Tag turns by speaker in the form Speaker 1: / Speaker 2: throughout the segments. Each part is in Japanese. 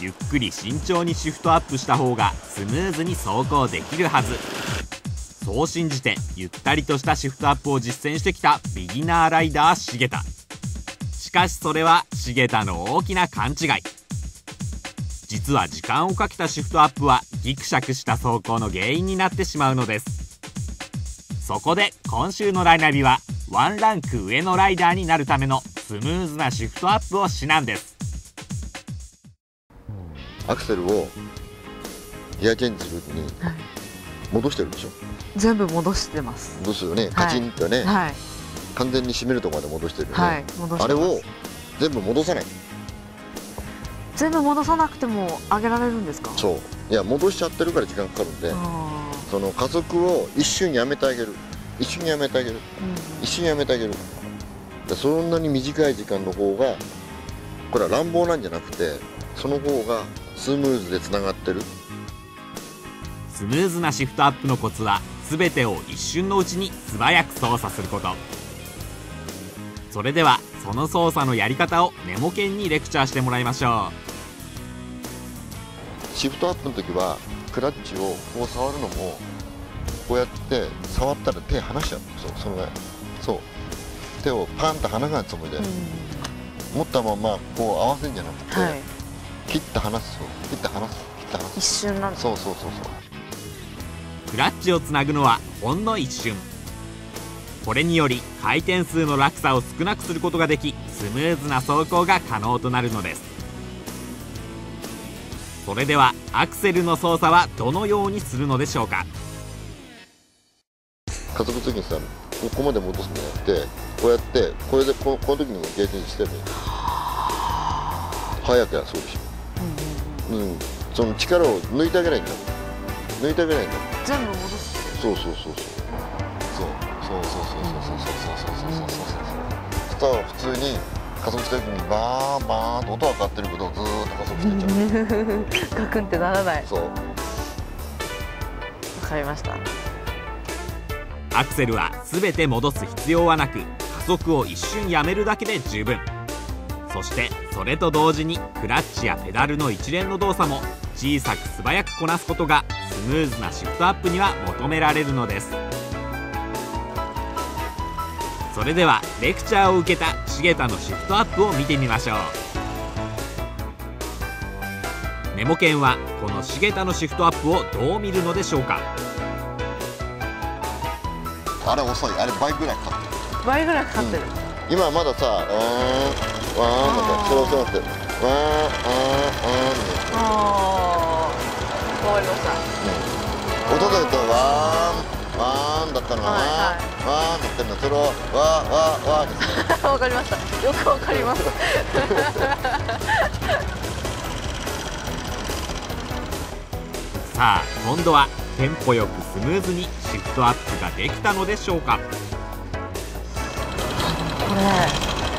Speaker 1: ゆっくり慎重にシフトアップした方がスムーズに走行できるはず。そう信じてゆったりとしたシフトアップを実践してきたビギナーライダー重田しかしそれは重田の大きな勘違い。実は時間をかけたシフトアップはギクシャクした走行の原因になってしまうのです。そこで今週のライナビはワンランク上のライダーになるためのスムーズなシフトアップを指南です。
Speaker 2: アクセルをギアチェンジするときに戻してるでしょ、
Speaker 3: 全部戻してます。
Speaker 2: 戻すよね？カチンとね、
Speaker 3: はい。
Speaker 2: 完全に締めるとこまで戻してるよね、
Speaker 3: はい
Speaker 2: あれを全部戻さない。
Speaker 3: 全部戻さなくても上げられるんですか？
Speaker 2: そう。いや戻しちゃってるから時間かかるんで
Speaker 3: あ
Speaker 2: その加速を一瞬やめてあげる。一瞬やめてあげる。
Speaker 3: ーうん。
Speaker 2: 一瞬やめてあげる。でそんなに短い時間の方がこれは乱暴なんじゃなくてその方がスムーズでつながってる？
Speaker 1: スムーズなシフトアップのコツは全てを一瞬のうちに素早く操作すること。それではその操作のやり方をネモ犬にレクチャーしてもらいましょ
Speaker 2: シフトアップの時はクラッチをこう触るのもこうやって触ったら手離しちゃう。そうそのぐらいそう。手をパンと離さないつもりで、持ったままこう合わせるんじゃなくて、
Speaker 3: はい
Speaker 2: 切って離すそう。切って離す切って離す
Speaker 3: 一瞬なんです
Speaker 2: そうそうそうそう。
Speaker 1: うクラッチをつなぐのはほんの一瞬。これにより回転数の落差を少なくすることができスムーズな走行が可能となるのです。それではアクセルの操作はどのようにするのでしょうか？
Speaker 2: 加速時にさここまで戻すんじゃなくてこうやってこれでここの時にもゲージにしてる早くやそうでしょうんその力を抜いてあげないんだ抜いてあげないんだ
Speaker 3: 全部戻す
Speaker 2: そうそうそうそうそうそうそうそうそうそうそうそうそうそうそうそしたら普通に加速した時にバーンバーンと音は変わってるけどずーっと加速してっちゃう
Speaker 3: ガクンってならない
Speaker 2: そう
Speaker 3: わかりました
Speaker 1: アクセルは全て戻す必要はなく加速を一瞬やめるだけで十分そしてそれと同時にクラッチやペダルの一連の動作も小さく素早くこなすことがスムーズなシフトアップには求められるのです。それではレクチャーを受けた重田のシフトアップを見てみましょう。ネモケンはこの重田のシフトアップをどう見るのでしょうか？
Speaker 2: あれ遅い。あれ倍ぐらいかかってる。
Speaker 3: 倍ぐらいかかってる、
Speaker 2: 今はまださわーんわーんそれ遅くなってるわーんあーあ
Speaker 3: ああわかりました
Speaker 2: ーん音で言うとわーんわーんだったの。がわーんわーんだってるの。それをわーわーわーですね
Speaker 3: わかりました。よくわかります。
Speaker 1: さあ今度はテンポよくスムーズにシフトアップができたのでしょうか
Speaker 3: これ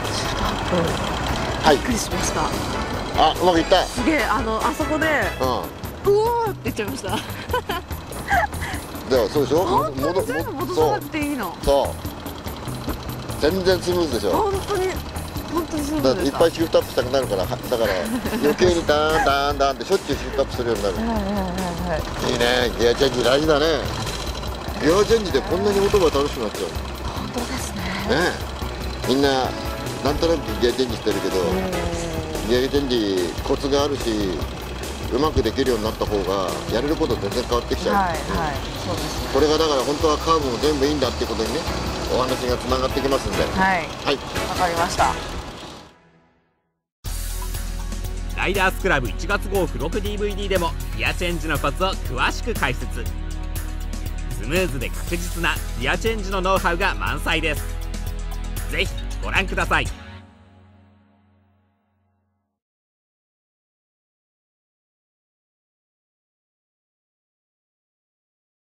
Speaker 3: シフトアップ。
Speaker 2: はい。
Speaker 3: びっくりしました。
Speaker 2: あうまくいった。
Speaker 3: すげえあのあそこで
Speaker 2: う
Speaker 3: うおーって言っちゃいました。
Speaker 2: んではそうでしょ？
Speaker 3: 本当
Speaker 2: 戻
Speaker 3: に全部戻さなくていいの。
Speaker 2: そう。全然スムーズでしょ？
Speaker 3: 本当に本当にスム
Speaker 2: だっていっ
Speaker 3: ーズでした
Speaker 2: ぱいシフトアップしたくなるからはだから 余計にダーンダーンダーンってしょっちゅうシフトアップするようになる。
Speaker 3: はいはいはいはい。
Speaker 2: いいね。ギアチェンジ大事だね。ギアチェンジでこんなに音が楽しくなっちゃう。
Speaker 3: 本当ですね。
Speaker 2: ねえみんななんとなくギアチェンジしてるけどギアチェンジコツがあるしうまくできるようになった方がやれること全然変わってきちゃう、
Speaker 3: はいはい
Speaker 2: うん。
Speaker 3: そうですね。
Speaker 2: これがだから本当はカーブも全部いいんだっていうことにねお話がつながってきますんで。
Speaker 3: はい。
Speaker 2: はい。
Speaker 3: わかりました。
Speaker 1: ライダースクラブ1月号付録 DVD でもギアチェンジのコツを詳しく解説。スムーズで確実なギアチェンジのノウハウが満載ですぜひご覧ください。